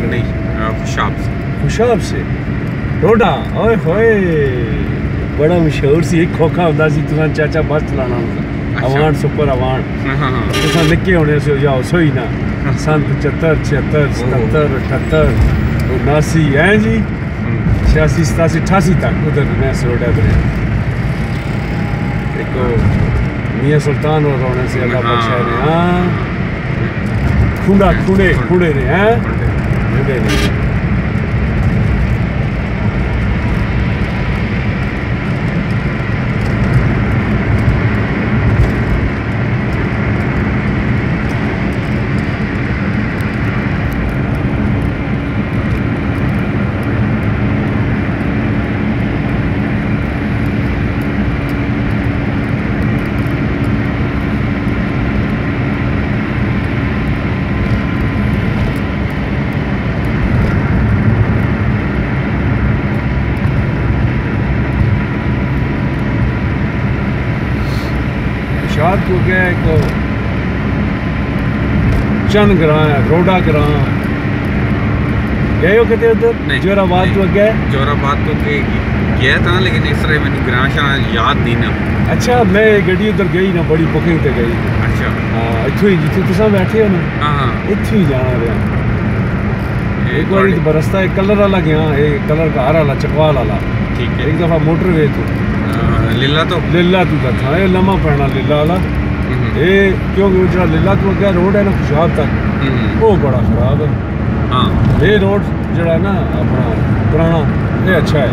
नहीं हाँ, खुशाब से। खुशाब से? रोडा ओए होए बड़ा मशहूर सी खोखा होंदा सी तुसा चाचा बस चलाना होंदा अच्छा। अवान सुपर अवान हाँ, हाँ, तुसा निक्के होने से या उसो ही। ना सन पचहत्तर छिहत्तर सतहत्तर अठहत्तर उनासी है जी? हम्म। छियासी सतासी अठासी तक उधर मैं रोडा पर एक मियाँ सुल्तान और होने से अल्लाह बख्शे ने हाँ खूड़ा खूड़े खूड़े। ने हैं। खुंडे ने शाद को क्या है को चंद ग्रां रोडा ग्रां गए हो कभी उधर जोराबाद तो गए जोराबाद तो गया था ना लेकिन इस तरह मैंने ग्रां शाह याद नहीं ना अच्छा मैं गड्डी उधर गई ना बड़ी बुकिंग पे गई अच्छा हाँ इत्थों ही जिथे तुसा बैठे हो ना हाँ इत्थों ही जा रहे हैं एक बार इस बरसता है कलर वाला गया एक कलर का हर वाला चकवाल वाला ठीक है एक दफ़ा मोटरवे तो लीला तू का था लम्मा पैना लीला क्योंकि जरा लीला तू क्या रोड है ना खुशहाल तक वो बड़ा खराब है हाँ ये रोड जरा ना अपना पुराना यह अच्छा है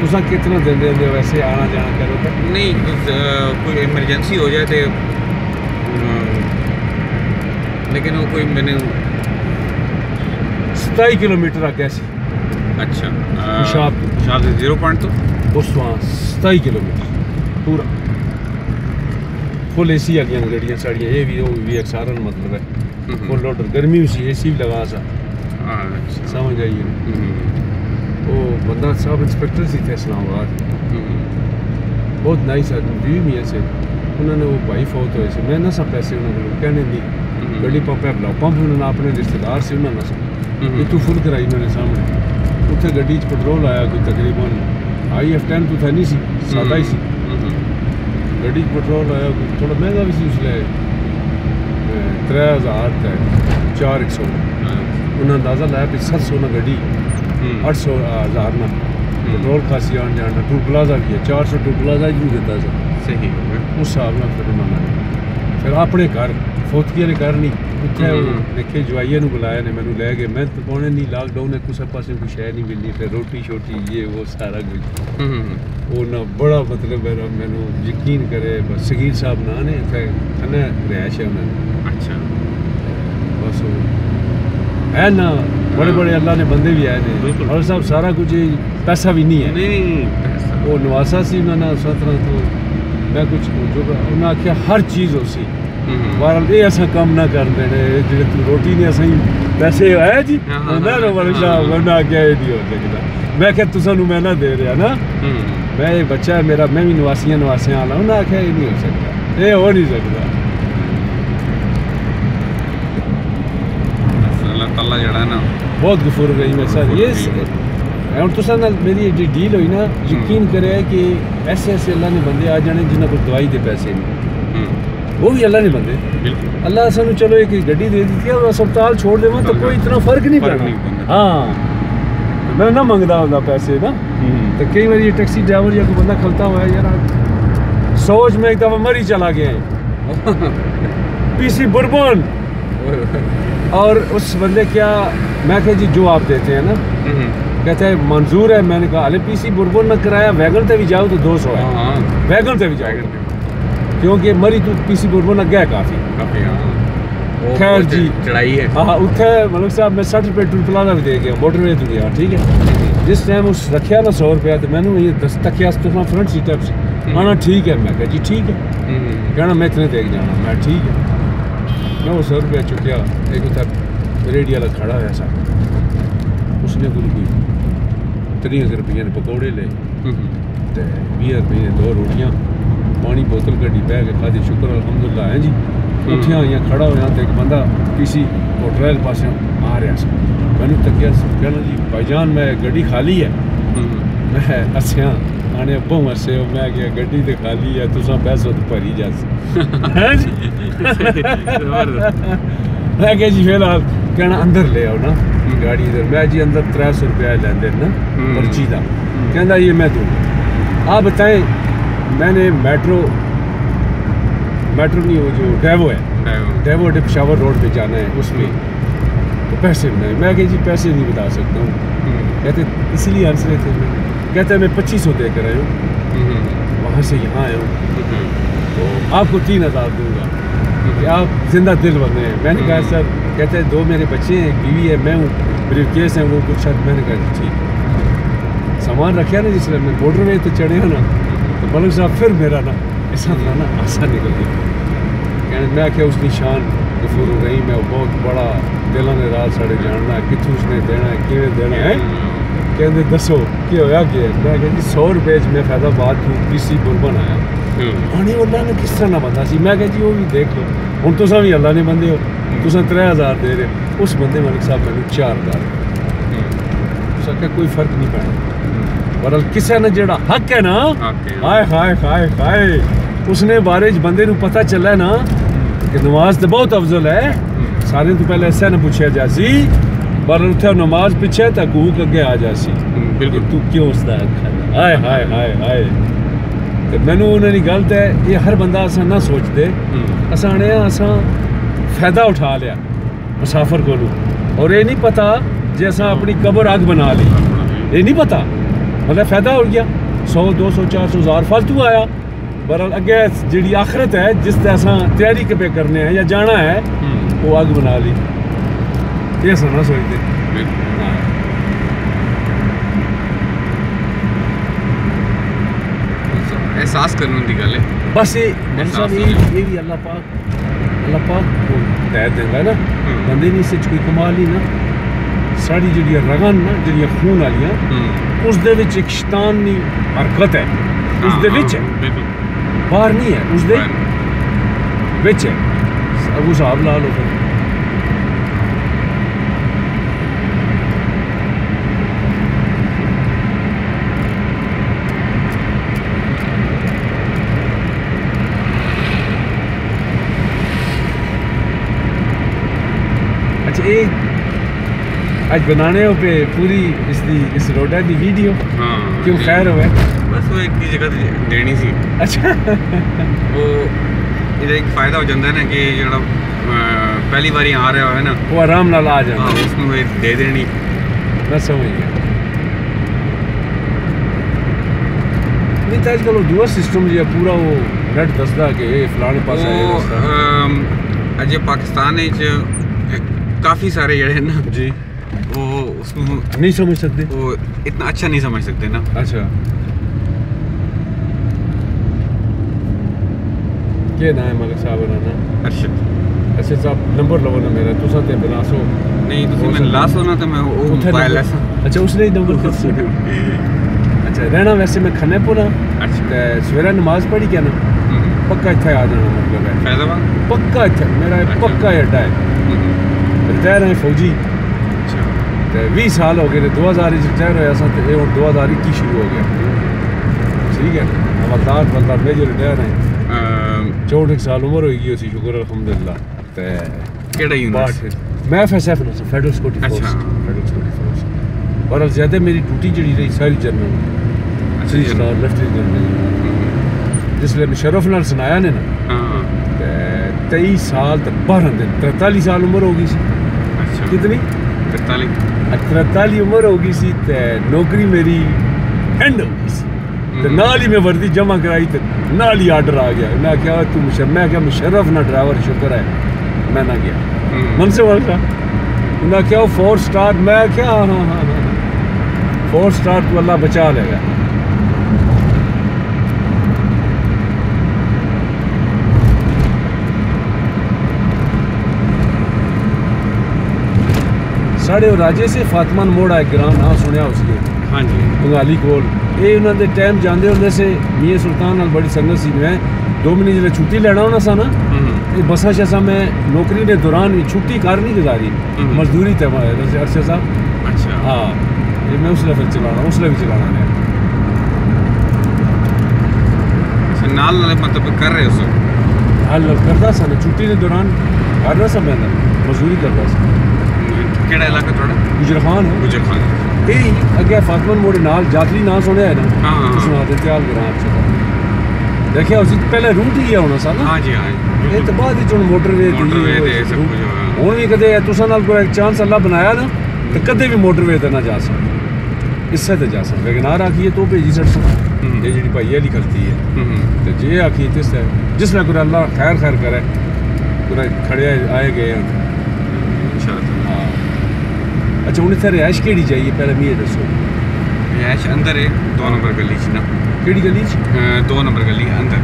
ਤੁਸੀਂ ਕਿਤਨਾ ਦਿੰਦੇ ਹੁੰਦੇ ਹੋ ਵੈਸੇ ਆਣਾ ਜਾਣਾ ਕਰੋ ਤਾਂ नहीं कुछ, अ, कोई इमरजेंसी हो जाए तो लेकिन वो कोई मैंने 27 ਕਿਲੋਮੀਟਰ ਅੱਗੇ ਸੀ अच्छा अ, शाब। शाब से जीरो पॉइंट तो ਉਸ ਤੋਂ 27 ਕਿਲੋਮੀਟਰ ਪੂਰਾ ਫੁੱਲ ਏਸੀ ਆ ਗਈਆਂ ਗੱਡੀਆਂ ਸਾੜੀਆਂ ਇਹ ਵੀ ਉਹ ਵੀ ਅਕਸਾਰਨ ਮਤਲਬ ਹੈ हम्म, फुल ऑर्डर गर्मी उसी एसी भी लगा सा हाँ, अच्छा समझ आइए हम्म, वो बंदा सब इंस्पेक्टर सी थे इस्लामाबाद बहुत नाइस आदमी बीवी मियाँ से उन्होंने वो भाई फौत हुए से मैं ना सब पैसे उन्होंने कहने दी गड्डी पंप है बुलाओ पंप उन्होंने अपने रिश्तेदार से उन्होंने सब हम्म, ये तू फुल कराई उन्होंने सामने उत्थे गड्डी च पेट्रोल आया कोई तकरीबन आई एफ़ टेन तो था नहीं सी सादा ही सी गड्डी च पेट्रोल आया कोई थोड़ा महँगा भी सी उसले त्रै हज़ार चार एक सौ उन्हें अंदाज़ा लाया कि सत्त सौ ना गड्डी अठ सौ हज़ार ना। हम्म। पेट्रोल खासी आन जान ना टूल प्लाजा भी है चार सौ टूल प्लाजा यू दिता सर सही उस हिसाब ना फिर उन्होंने फिर अपने घर फोतकिया ने घर नहीं उखे हम्म। जवाइए बुलाया ने मैं तो लै गए मेहनत पाने नहीं लाकडाउन है कुछ पास कुछ है नहीं मिली फिर रोटी शोटी ये वो सारा कुछ। हम्म, ना बड़ा मतलब मेरा मैं यकीन करे बस सगीर साहब ना ने इतने है उन्होंने अच्छा। बस है ना बड़े बड़े अल्लाह ने बंदे भी आए थे और साहब सारा कुछ पैसा भी नहीं है वो नवासा सी उन्होंने उस तरह तो मैं कुछ जो उन्हें आख्या हर चीज़ उसी बहरहाल ये असा कम ना कर देने जो रोटी ने असें पैसे आए जी मैं उन्हें आख्या ये नहीं हो सकता मैं क्या तुसानू मैं ना दे रहा ना मैं बच्चा मेरा मैं भी नवासियाँ नवासियाँ आला उन्हें आख्या ये नहीं हो सकता ये हो नहीं सकता माशाल्लाह जड़ा ना। बहुत गफूर रही है तो सर ये और तुसा नाल मेरी जी डील हुई ना यकीन करे कि ऐसे ऐसे अल्लाह ने बंदे आ जाने जिन्हें को दवाई दे पैसे नहीं। वो भी अल्लाह ने बंदे। अल्लाह सानू चलो एक गड्डी दे दी थी और अस्पताल छोड़ देव तो कोई इतना फ़र्क नहीं पड़ा हाँ। तो मैं ना मंगता हूँ पैसे ना। तो कई बार ये टैक्सी ड्राइवर या कोई बंदा खलता हुआ है यार सोच में एक दफ़ा मर ही चला गया है। पीसी बुरबन। और उस बंदे क्या मैं कहा जी जो आप देते हैं ना हम्म, कहते हैं मंजूर है मैंने कहा अरे पीसी बुरबन में किराया वैगन ते भी जाओ तो 200 है। हाँ वैगन ते भी जाओ। क्योंकि मरी तू पीसी बुरबन अगे है काफ़ी। हाँ। खैर जी। चढ़ाई है। हाँ उत्थे मलिक साहब मैं 60 रुपए टूल प्लाजा भी दे गया मोटरवे तो गया ठीक है? जिस टाइम उस रखिया ना 100 रुपया तो मैंने ये दस तकिया फ्रंट सीट पे आना ठीक है मैं कहा जी ठीक है। हम्म, कहना मैं इतने देख जाना मैं ठीक है। ਮੈਂ ਉਹ ਸਰ ਗਿਆ ਚੁੱਕਿਆ ਇੱਕ ਉੱਥੇ ਰੇੜੀ ਵਾਲਾ ਖੜਾ ਹੋਇਆ ਸਾ ਉਸਨੇ ਕੁਝ ਵੀ 30 ਰੁਪਏ ਦੇ ਪਕੌੜੇ ਲਏ ਤੇ 20 ਰੁਪਏ ਦੋ ਰੋਟੀਆਂ ਪਾਣੀ ਬੋਤਲ ਗੱਡੀ ਬਹਿ ਕੇ ਖਾਦੀ ਸ਼ੁਕਰ ਅਲਹਮਦੁਲਿਲਾ ਹੈ ਜੀ? ਉੱਠਿਆ ਹੋਇਆ ਖੜਾ ਹੋਇਆ ਤੇ ਇੱਕ ਬੰਦਾ ਕਿਸੇ ਹੋਟਲ ਵਾਲੇ ਪਾਸਿਓਂ ਆ ਰਿਹਾ ਸੀ। ਮੈਨੂੰ ਤੱਕਿਆ ਕਹਿੰਦਾ ਜੀ ਭਾਈਜਾਨ ਮੈਂ ਗੱਡੀ ਖਾਲੀ ਹੈ। ਮੈਂ ਅਸਿਆ हाणे मसे हो मैं क्या गड्डी ते खाली है तुसा पैसो ते भरी जी मैं क्या जी फिर फ़िलहाल कहना अंदर ले आओ ना ये गाड़ी इधर मैं जी अंदर त्रै सौ रुपया लेंदे ना पर्ची का कहना ये मैं दूँगा आप बताएँ मैंने मेट्रो मेट्रो नहीं वो जो डेवो है डेवो डिप शावर रोड पे जाना है उसमें तो पैसे बनाए मैं क्या जी पैसे नहीं बता सकता हूँ कहते इसलिए आंसर थे मैंने कहते हैं मैं पच्चीस सौ देकर आया हूँ। हम्म, वहाँ से यहाँ आया हूँ। हम्म, तो आपको तीन हज़ार दूँगा। कि आप ज़िंदा दिल बने हैं। मैंने कहा सर कहते हैं दो मेरे बच्चे हैं बीवी है मैं हूँ। मेरे केस हैं वो कुछ शायद मैंने कहा ठीक सामान रखे ना जिसने मैं बॉर्डर में तो चढ़े हो ना तो मलिक साहब फिर मेरा ना ऐसा था ना आशा निकल गई कहने मैं क्या उसकी शान गफूर रही मैं बहुत बड़ा दिलों ने रात साढ़े जानना है कितों उसने देना है किवें देना है? ਕਹਿੰਦੇ ਦੱਸੋ ਕੀ ਹੋਇਆ ਕੀ ਮੈਂ ਕਿਹਾ 100 ਰੁਪਏ ਚ ਮੈਂ ਫੈਜ਼ਾਬਾਦ ਤੋਂ ਪੀਸੀ ਬੁਰਬਨ ਆਇਆ ਆਣੀ ਉਹਨਾਂ ਨੂੰ ਕਿਸ ਤਰ੍ਹਾਂ ਬੰਦਾ ਸੀ? ਮੈਂ ਕਿਹਾ ਉਹ ਵੀ ਦੇਖ ਲਓ। ਹੁਣ ਤੁਸੀਂ ਵੀ ਅੱਲਾ ਨੇ ਬੰਦੇ ਹੋ। ਤੁਸੀਂ 3000 ਦੇ ਰਹੇ ਉਸ ਬੰਦੇ ਮਾਲਕ ਸਾਹਿਬ ਮੈਨੂੰ 4000 ਸਕਾ ਕੋਈ ਫ਼ਰਕ ਨਹੀਂ ਪੈਣਾ। ਵਰਲ ਕਿਸੇ ਨੇ ਜਿਹੜਾ ਹੱਕ ਹੈ ਨਾ ਹਾਏ ਹਾਏ ਹਾਏ ਹਾਏ ਉਸਨੇ ਬਾਰੇ ਚ ਬੰਦੇ ਨੂੰ ਪਤਾ ਚੱਲਿਆ ਨਾ ਕਿ ਨਮਾਜ਼ ਤੇ ਬਹੁਤ ਅਫਜ਼ਲ ਹੈ। ਸਾਰਿਆਂ ਤੋਂ ਪਹਿਲਾਂ ਐਸਾ ਨਾ ਪੁੱਛਿਆ ਜਾਸੀ पर उत्थे नमाज़ पीछे तो हकूक अगे आ जासी बिल्कुल तू क्यों उसका हाय हाय हाय हाय ਤੇ ਮੈਨੂੰ ਉਹਨਾਂ ਦੀ ਗੱਲ ਤੇ ਇਹ ਹਰ ਬੰਦਾ ਅਸਾਂ ਨਾ ਸੋਚਦੇ ਅਸਾਂ ਨੇ ਅਸਾਂ ਫਾਇਦਾ ਉਠਾ ਲਿਆ ਮੁਸਾਫਰ ਕੋਲੋਂ ਔਰ ਇਹ ਨਹੀਂ ਪਤਾ ਜੇ ਅਸਾਂ ਆਪਣੀ ਕਬਰ ਅੱਗ ਬਣਾ ਲਈ ਇਹ ਨਹੀਂ ਪਤਾ ਮਤਲਬ ਫਾਇਦਾ ਹੋ ਗਿਆ 100 200 400 ਹਜ਼ਾਰ ਫालतू ਆਇਆ ਬਰਲ ਅੱਗੇ ਜਿਹੜੀ ਆਖਰਤ ਹੈ ਜਿਸ ਤੇ ਅਸਾਂ ਤਿਆਰੀ ਕਿਵੇਂ ਕਰਨੇ ਹੈ ਜਾਂ ਜਾਣਾ ਹੈ ਉਹ ਅੱਗ ਬਣਾ ਲਈ Tienes el brazo ahorita. एहसास करने की गल है बस ये साहब ये ये भी अल्लाह पाक अल्लाह पाक को हिदायत देगा ना बंदे ने इस कोई कमाल ही ना साड़ी जी रगन ना जी खून वाली उस एक शैतान की हरकत है उस बाहर नहीं है उस है अबू साहब ला लो फिर अच्छा ये आज बनाने हो पे पूरी इसकी इस रोडा की वीडियो हाँ क्यों खैर हुआ बस वो एक ही जगह ਤੇ ਦੇਣੀ ਸੀ अच्छा ਉਹ ਇਹਦਾ ਇੱਕ ਫਾਇਦਾ ਹੋ ਜਾਂਦਾ ਹੈ ਨਾ ਕਿ ਜਿਹੜਾ ਅਹ, ਪਹਿਲੀ ਵਾਰੀ ਆ ਰਿਹਾ ਹੋਵੇ ਨਾ वो आराम नाल आ ਹਾਂ जाना ਉਸ ਨੂੰ ਇਹ ਦੇ ਦੇਣੀ मैं समझ गया नहीं तो आजकल वो दूआ सिस्टम जो है पूरा वो नेट दसदा कि ये फलाने पास है ये ਉਹ दसदा ਅਮ, ਅਜੇ ਪਾਕਿਸਤਾਨ ਵਿੱਚ काफ़ी सारे जड़े हैं ना। जी। वो उसको नहीं समझ सकते। वो इतना अच्छा नहीं समझ सकते ना। अच्छा। के ना है मलिक साहब ना? अर्शद। ऐसे साहब नंबर लो ना मेरा। तुसा ते बिलासो नहीं तुसी मैं लासो ना तो मैं वो मोबाइल ऐसा अच्छा उसने ही नंबर कर सुने अच्छा रहना वैसे मैं खाने पूरा अच्छा। ते सवेरा नमाज़ पढ़ी क्या ना? हम्म। पक्का इतना आ जाना मतलब है। फैजाबाद? पक्का इथे मेरा अच्छा। पक्का अड्डा है। हम्म। रिटायर हैं फौजी। तो भी साल हो गए थे दो हज़ार रिटायर हो तो दो हज़ार इक्की शुरू हो गया। ठीक है? हवलदार बंदा मेजर रिटायर हैं। चौंठ एक साल उम्र होगी उसी शुक्र अलहमदिल्ला मैं F S F federal security force federal security force और ज़्यादा मेरी ड्यूटी जी रही सारी general three star lieutenant general जिसले मुशरफ नाल सनाया ने ना तेई साल तो बारह दिन तरताली साल उम्र हो गई सी। कितनी? 43 तरताली उम्र हो गई सी ते नौकरी मेरी एंड हो गई सी। ते हम्म। नाल ही मैं वर्दी जमा कराई ते नाल ही आर्डर आ गया। मैं क्या तू मैं क्या मुशर्रफ ना ड्राइवर शुक्र है। मैं ना गया। मन से बोल रहा उन्हें क्या फोर स्टार मैं क्या हाँ हाँ हाँ हाँ फोर स्टार तो अल्लाह बचा लेगा। साढ़े राजे से फातमान मोड़ आए ग्रां ना सुनया उसके। हाँ जी। बंगाली कोल। उन्होंने टाइम जाते होंगे से मीए सुल्तान ना बड़ी संगत सी। मैं दो महीने जल्द छुट्टी लेना होना सा ना हम्म। बसा शसा मैं नौकरी के दौरान भी छुट्टी कर नहीं गुजारी। हम्म। मजदूरी तय अरसा साहब अच्छा। हाँ ये मैं उसलै फिर चला उसलै भी चला अच्छा, मतलब कर रहे हल करता सर छुट्टी के दौरान करना सा मैं मजदूरी करता सर ਕਿਹੜਾ ਇਲਾਕਾ ਤੁਹਾਡਾ गुजर खान है ਗੁਜਰ ਖਾਨ ਇਹ ਅੱਗੇ ਫਾਤਮਨ ਮੋੜੇ ਨਾਲ ਜਾਤਰੀ ਨਾਂ ਸੁਣਿਆ ਹੈ ਨਾ ਹਾਂ ਹਾਂ, ਉਸ ਹਾਂ ਨਾਲ ਦੇ ਤਿਆਲ ਗ੍ਰਾਮ ਚ ਦੇਖਿਆ ਉਸੇ ਪਹਿਲੇ ਰੂਟ ਹੀ ਹੋਣਾ ਸਾ ਨਾ ਹਾਂਜੀ ਹਾਂ ਇਹ ਤਾਂ ਬਾਅਦ ਵਿੱਚ ਹੁਣ ਮੋਟਰਵੇ ਮੋਟਰਵੇ ਤੇ ਸਭ ਕੁਝ ਹੋਇਆ ਹੁਣ ਵੀ ਕਦੇ ਤੁਸਾਂ ਨਾਲ ਕੋਈ ਚਾਂਸ ਅੱਲਾ ਬਣਾਇਆ ਨਾ ਤੇ ਕਦੇ ਵੀ ਮੋਟਰਵੇ ਤੇ ਨਾ ਜਾ ਸਕਦਾ ਇਸੇ ਤੇ ਜਾ ਸਕਦਾ ਵੈਗਨਾਰ ਆਖੀਏ ਤੋਂ ਭੇਜੀ ਸੜ ਸਕਦਾ ਹੂੰ। ਇਹ ਜਿਹੜੀ ਭਾਈ ਵਾਲੀ ਖਲਤੀ ਹੈ ਹੂੰ ਹੂੰ ਤੇ ਜੇ ਆਖੀਏ ਤੇ ਸੇ ਜਿਸ ਨਾਲ ਕੋਈ ਅੱਲਾ ਖੈਰ ਖੈਰ ਕਰੇ ਕੋਈ ਖੜੇ ਆਏ ਗਏ ਹਨ। अच्छा हूँ सर रिहायश कड़ी चाहिए? पहले मैं दसो। रिहायश अंदर है दो नंबर गली च गली दो नंबर गली अंदर।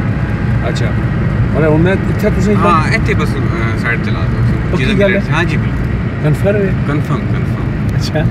अच्छा मतलब हूँ मैं इत्थे तुसें हाँ इतने बस साइड चला दो। हाँ जी बिल्कुल। कन्फर्म है? कन्फर्म। अच्छा।